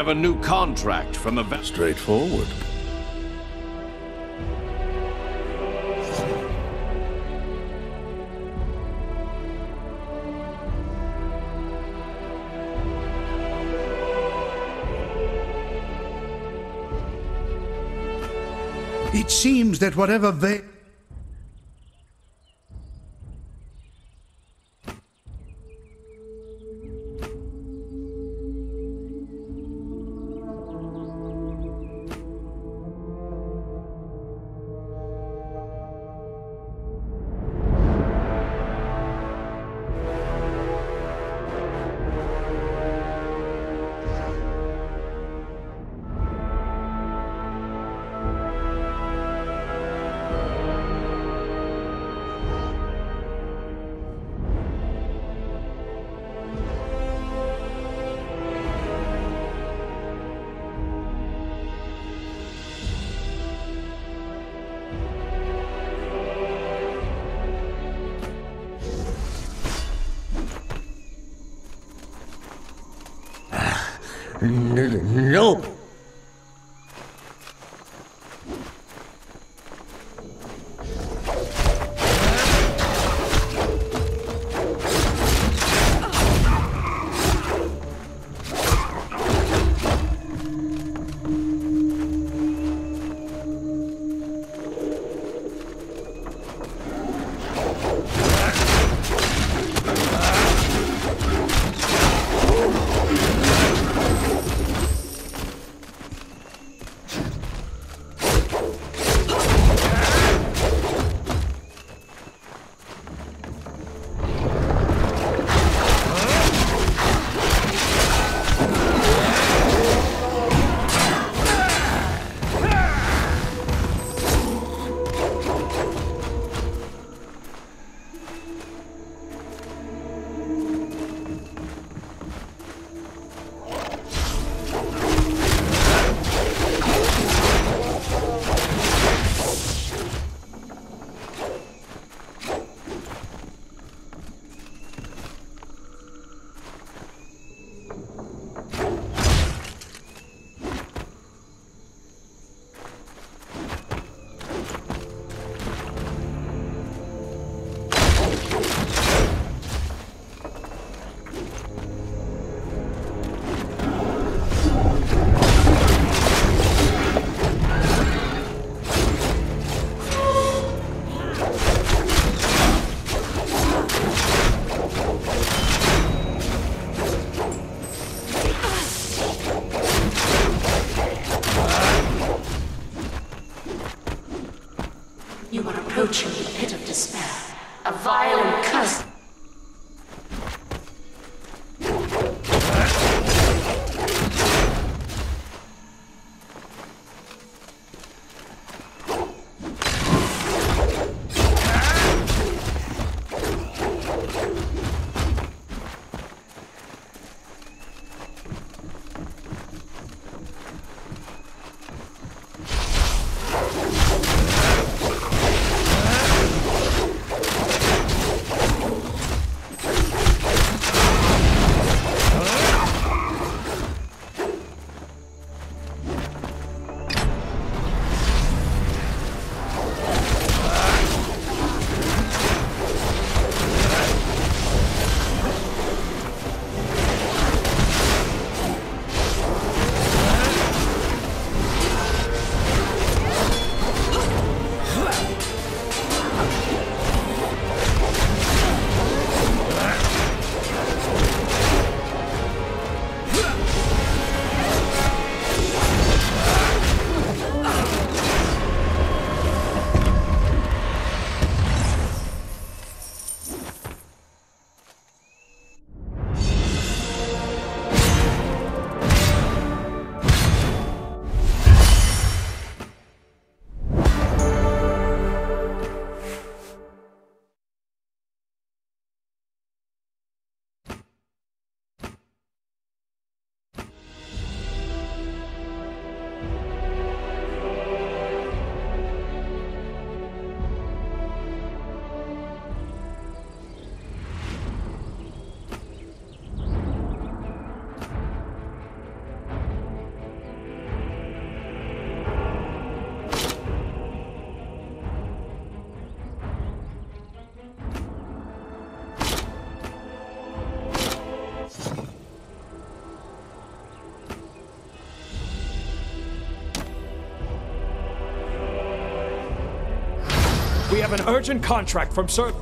We have a new contract from the... va- Straightforward. It seems that whatever they... No. Have an urgent contract from Sir.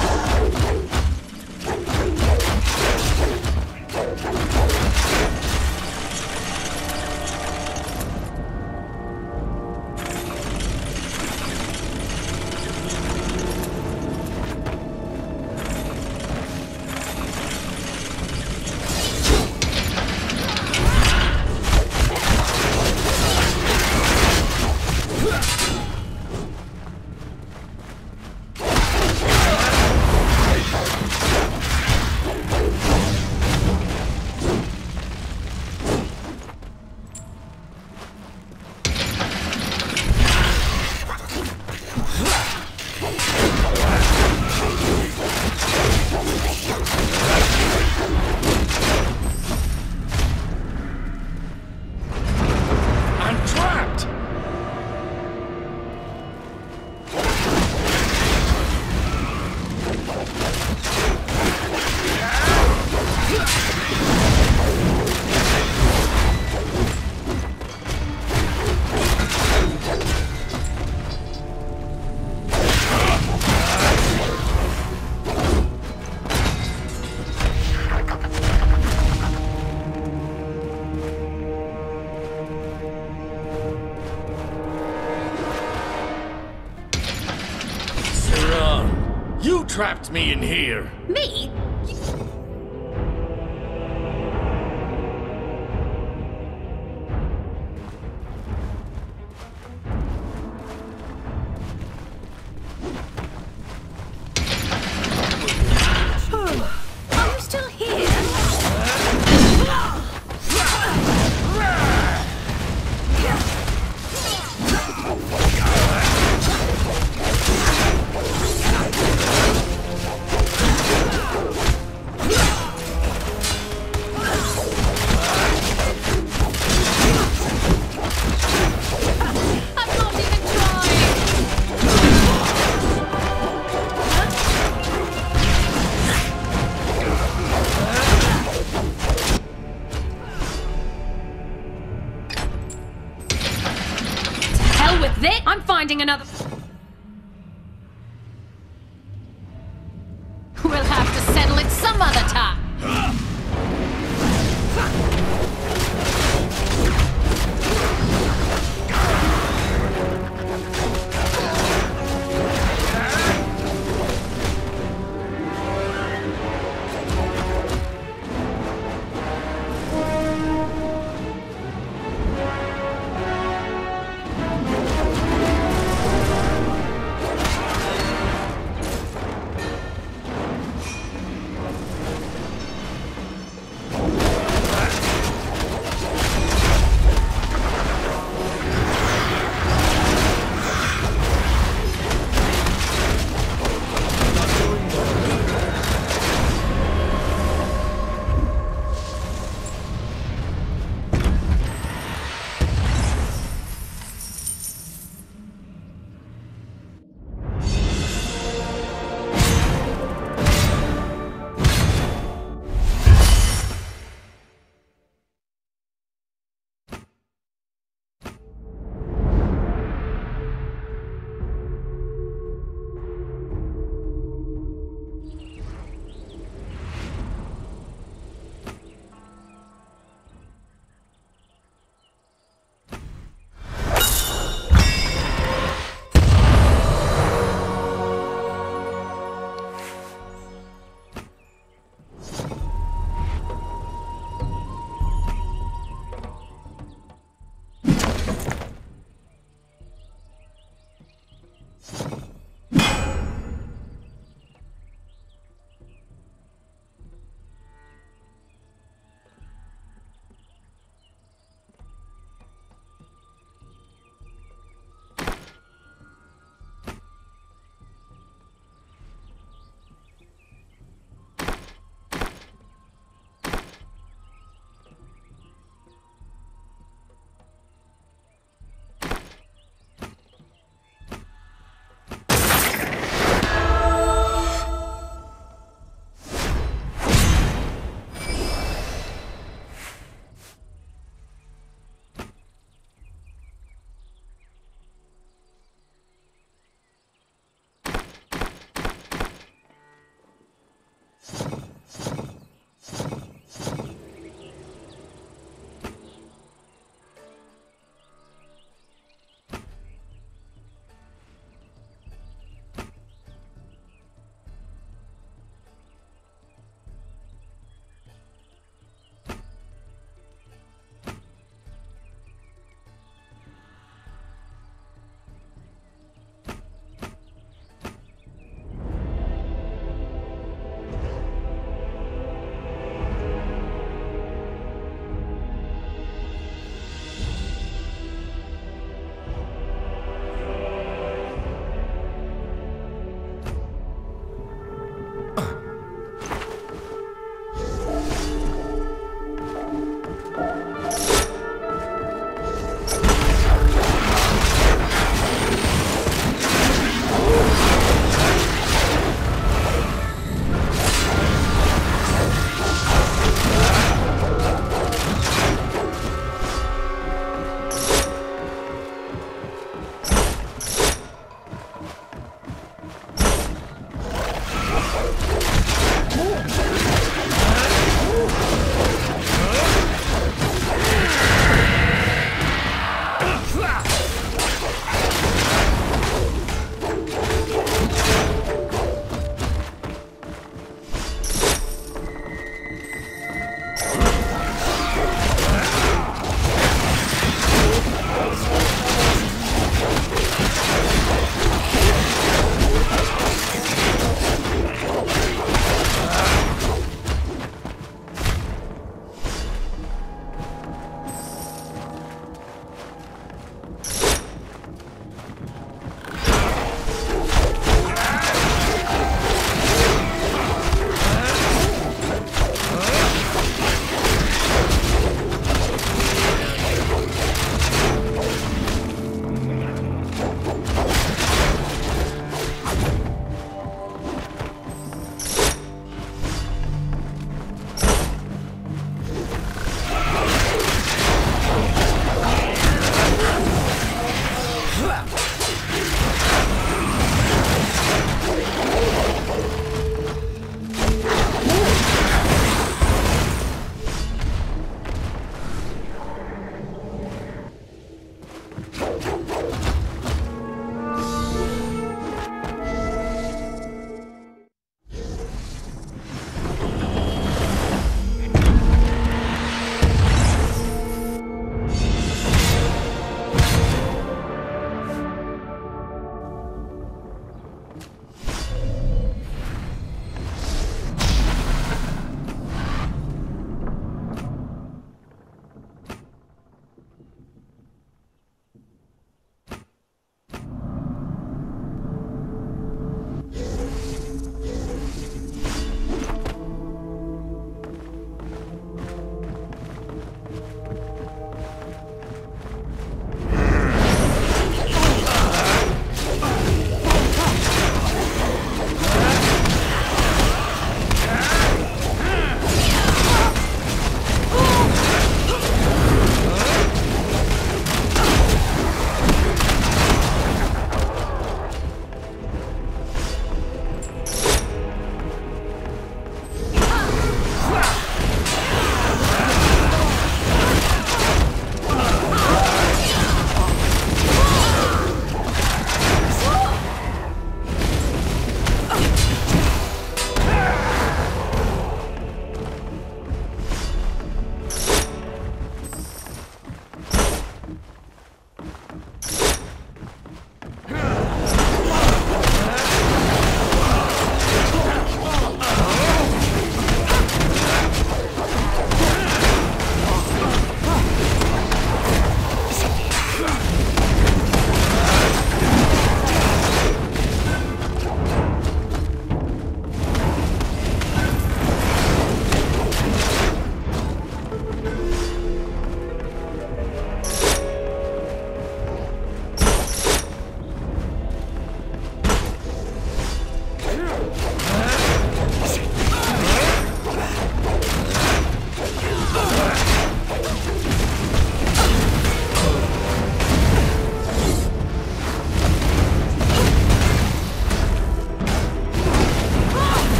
Sense trapped me in here. Me?